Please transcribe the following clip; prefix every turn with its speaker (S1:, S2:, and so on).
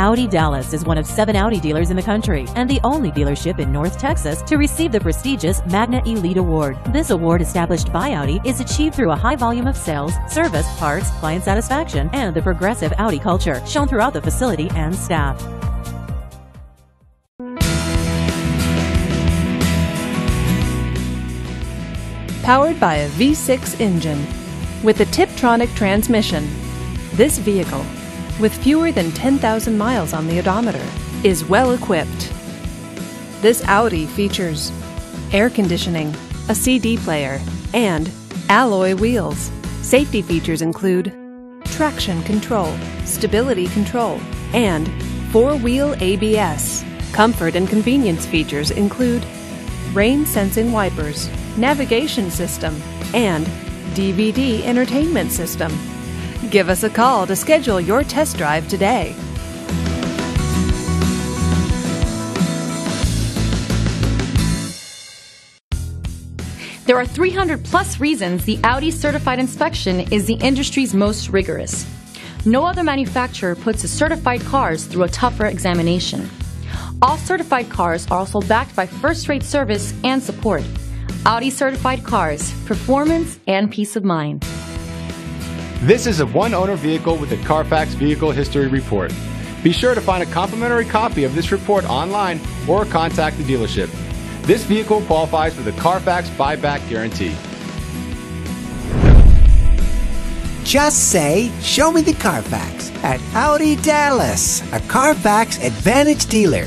S1: Audi Dallas is one of seven Audi dealers in the country and the only dealership in North Texas to receive the prestigious Magna Elite Award. This award, established by Audi, is achieved through a high volume of sales, service, parts, client satisfaction, and the progressive Audi culture shown throughout the facility and staff.
S2: Powered by a V6 engine with a Tiptronic transmission, this vehicle, with fewer than 10,000 miles on the odometer, is well equipped. This Audi features air conditioning, a CD player, and alloy wheels. Safety features include traction control, stability control, and four-wheel ABS. Comfort and convenience features include rain sensing wipers, navigation system, and DVD entertainment system. Give us a call to schedule your test drive today.
S3: There are 300 plus reasons the Audi certified inspection is the industry's most rigorous. No other manufacturer puts its certified cars through a tougher examination. All certified cars are also backed by first rate service and support. Audi certified cars, performance and peace of mind.
S4: This is a one owner vehicle with a Carfax Vehicle History Report. Be sure to find a complimentary copy of this report online or contact the dealership. This vehicle qualifies for the Carfax buyback guarantee.
S5: Just say, Show me the Carfax at Audi Dallas, a Carfax Advantage dealer.